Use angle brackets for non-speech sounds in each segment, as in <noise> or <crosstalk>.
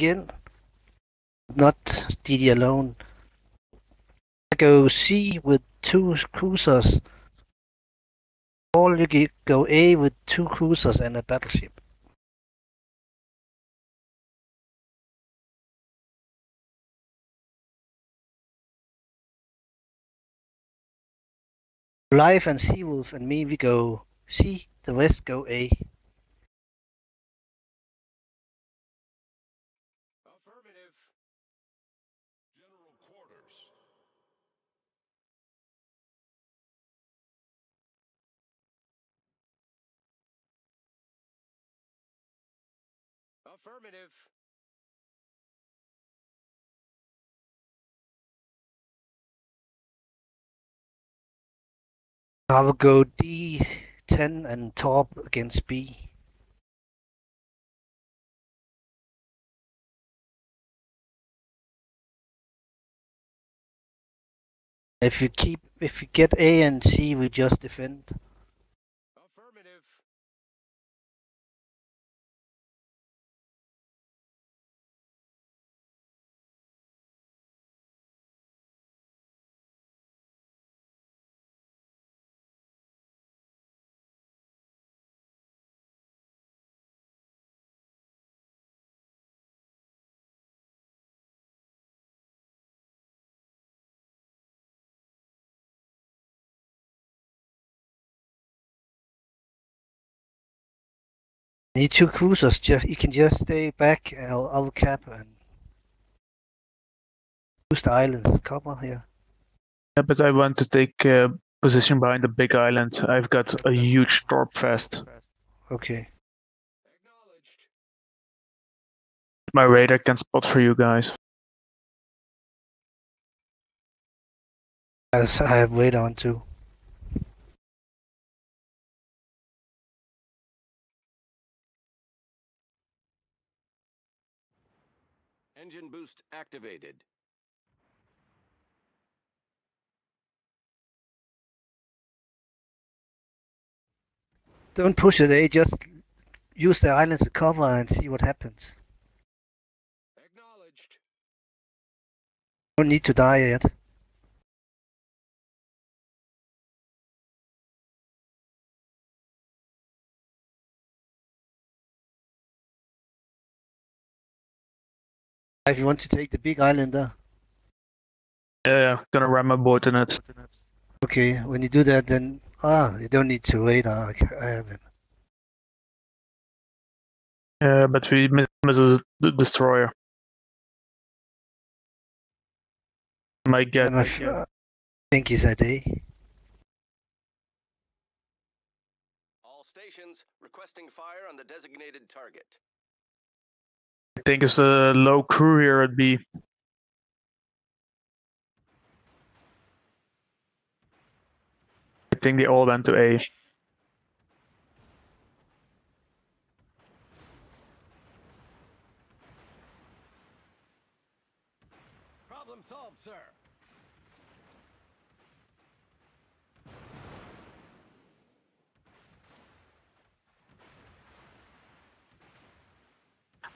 again. Not DD alone. I go C with two cruisers. Or you go A with two cruisers and a battleship. Life and Seawolf and me, we go C, the rest go A. Affirmative. I will go D10 and top against B. If you keep, if you get A and C, we just defend. Need two cruisers, just you can just stay back. I'll, I'll cap and use the islands cover here. Yeah, but I want to take uh, position behind the big island. I've got a huge torp fest. Okay. Acknowledged. My radar can spot for you guys. As I have weight on too. Engine boost activated. Don't push it, A. Just use the islands to cover and see what happens. Acknowledged. Don't need to die yet. If you want to take the big islander, Yeah, yeah, gonna ram my boat in it. okay. When you do that, then ah, you don't need to wait. Ah, okay, I have him. Yeah, but we miss miss the the destroyer. My get I'm a f- I think he's at A. All stations requesting fire on the designated target. I think it's a low crew here at B. I think they all went to A. Problem solved, sir.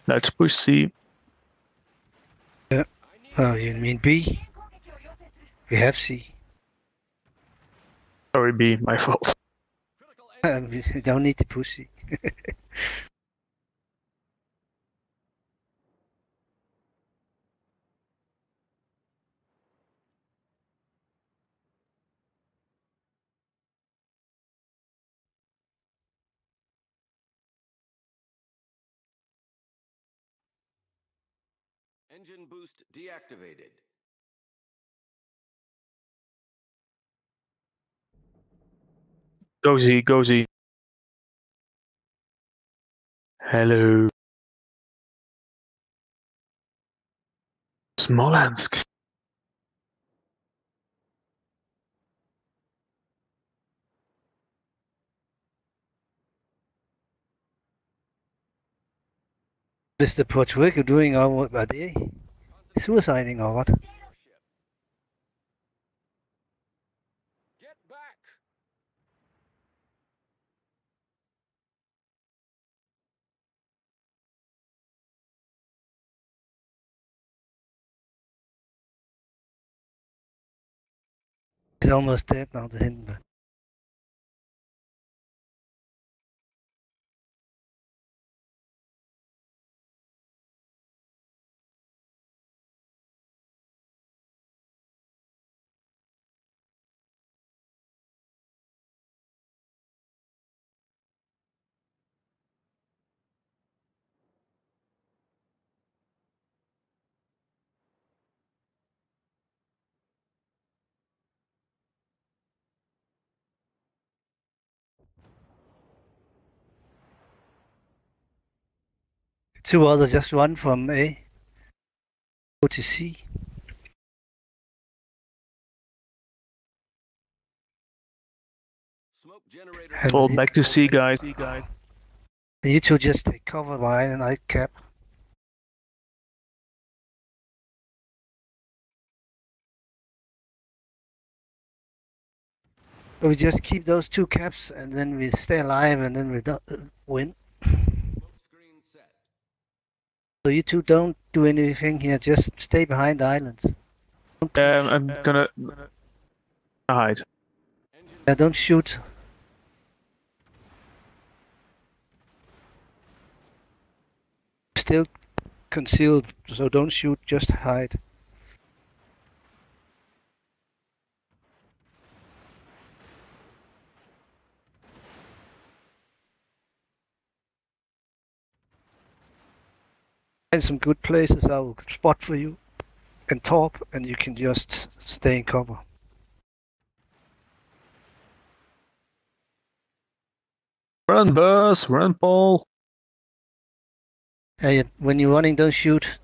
Let's push C. need Oh, you mean B? We have C. Sorry, B, my fault. Um, <laughs> we don't need to push C. <laughs> engine boost deactivated. Go Z. Hello. Smolensk. Mr. Portwick doing or what are they suiciding or what? It's almost dead now, the Hindenburg. Two others just run from A. Go to C. Smoke generator And Fall back to C, guys. and you two just take cover behind an night cap. We just keep those two caps and then we stay alive and then we do- uh, win. smoke screen set. So you two don't do anything here, just stay behind the islands. Don't Um. I'm gonna hide. Yeah, don't shoot. Still concealed, so don't shoot, just hide. Find some good places I'll spot for you and top, and you can just stay in cover. Run, Buzz! Run, Paul! You- when you're running, don't shoot.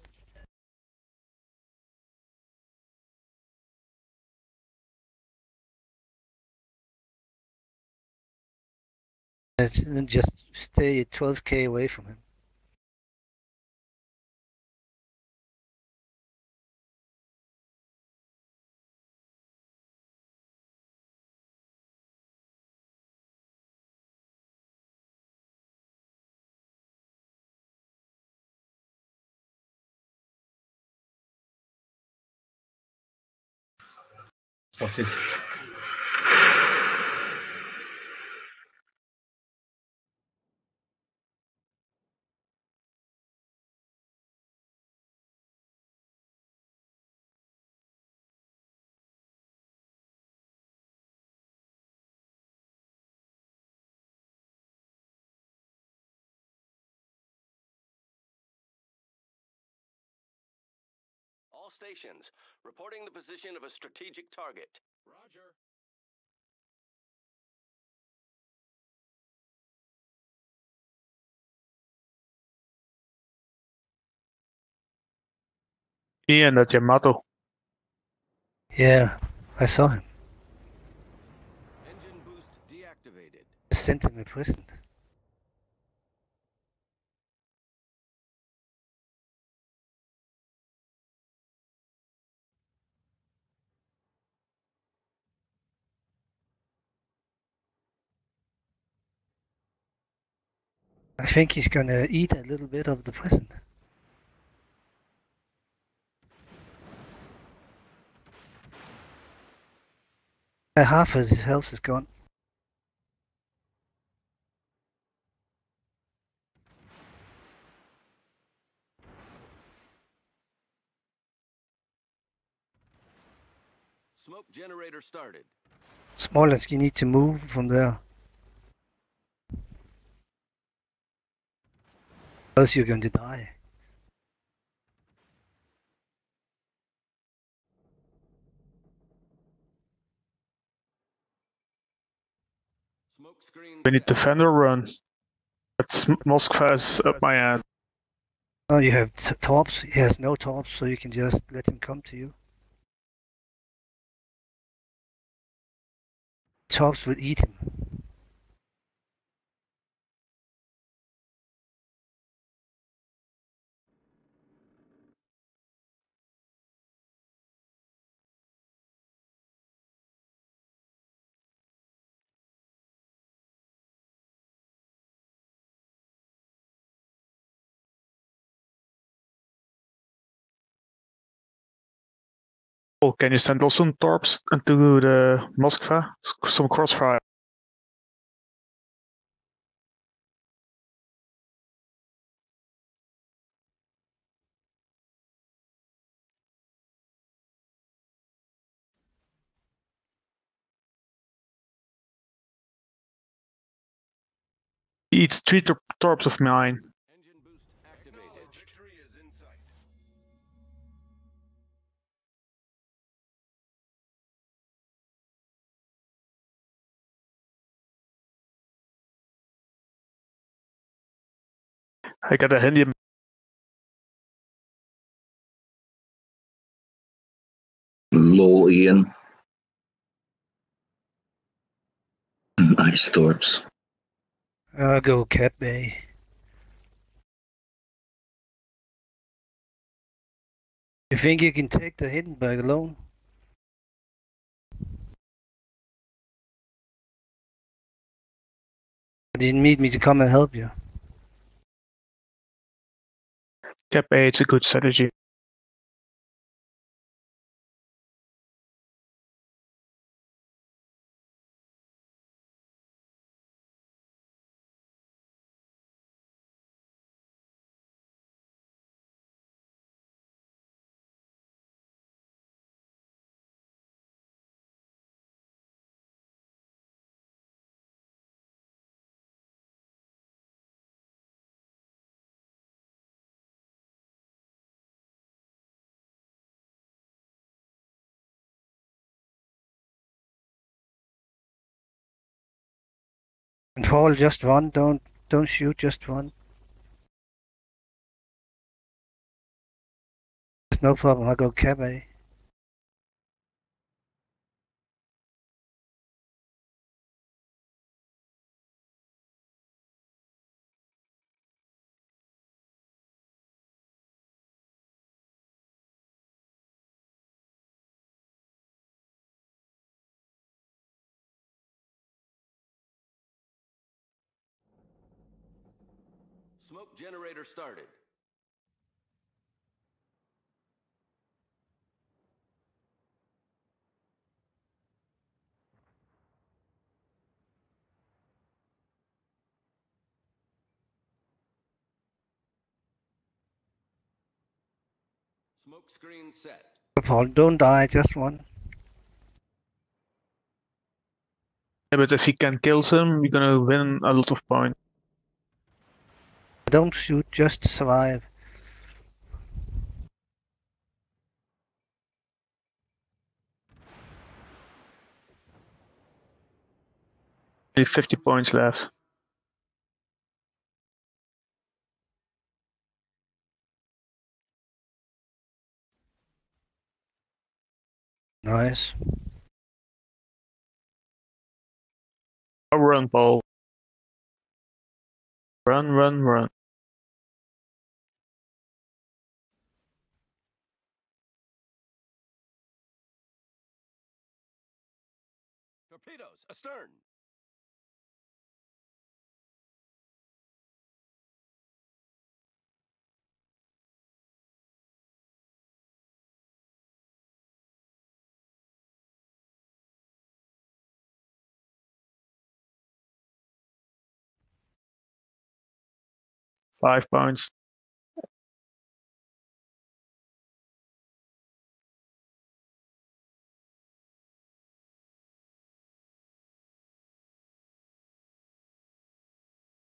And just stay 12k away from him. vocês All stations reporting the position of a strategic target. Roger. Ian, that's Yamato. Yeah, I saw him. Engine boost deactivated. Sent him in prison. I think he's gonna eat a little bit of the prison. Uh, half of his health is gone. Smoke generator started. Smolensk, you need to move from there. Else you're going to die. We need defender run. That's Moskva's up my ass. Oh, you have t- tops. He has no tops, so you can just let him come to you. Tops would eat him. Oh, can you send also torps into the Moskva? Some crossfire. Eat three tor- torps of mine. I got a handy Lol, Ian. Nice torps. I'll go Cap A. You think you can take the Hindenburg alone? But you need me to come and help you. It's a good strategy. Paul, just one. Don't don't shoot. Just one. There's no problem. I'll go Cap A. Smoke generator started. Smoke screen set. Paul, don't die. Just one. Yeah, but if he can kill them, you're gonna win a lot of points. Don't shoot. Just survive. 50 points left. Nice. Run, Paul. Run, run, run. Astern. Five points.